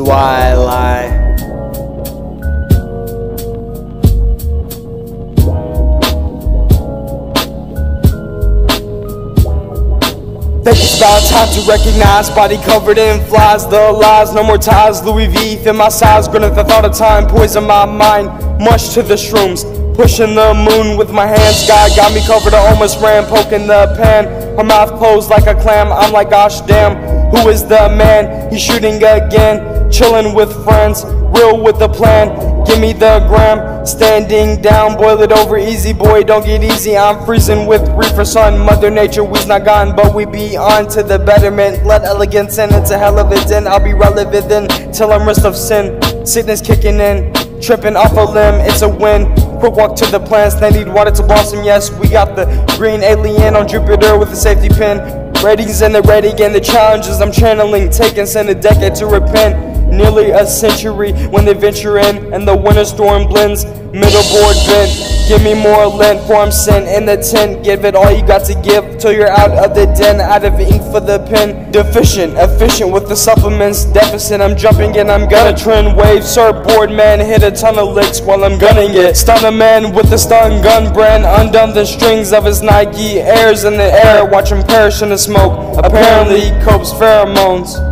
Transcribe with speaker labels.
Speaker 1: why I lie. Think it's about time to recognize Body covered in flies, the lies No more ties, Louis V, fit my size Grinning the thought of time, poison my mind Mush to the shrooms. Pushing the moon with my hands God got me covered, I almost ran Poking the pan, her mouth closed like a clam I'm like gosh damn, who is the man? He's shooting again, chilling with friends Real with the plan Give me the gram, standing down, boil it over easy, boy, don't get easy. I'm freezing with reefer sun. Mother Nature, we's not gone, but we be on to the betterment. Let elegance in, it's a hell of a din. I'll be relevant then till I'm rest of sin. Sickness kicking in, tripping off a limb, it's a win. Quick walk to the plants, they need water to blossom. Yes, we got the green alien on Jupiter with a safety pin. Ratings and the rating and the challenges I'm channeling, taking send a decade to repent nearly a century when they venture in and the winter storm blends. Middle board bent give me more lint for I'm sent in the tent. Give it all you got to give till you're out of the den. Out of ink for the pen. Deficient efficient with the supplements. Deficit I'm jumping and I'm gonna trend wave surfboard man hit a ton of licks while I'm gunning it. Stun a man with the stun gun brand undone the strings of his Nike airs in the air. Watch him perish in the smoke. Apparently copes pheromones